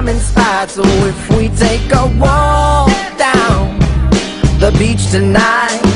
I'm inspired So oh, if we take a walk down the beach tonight.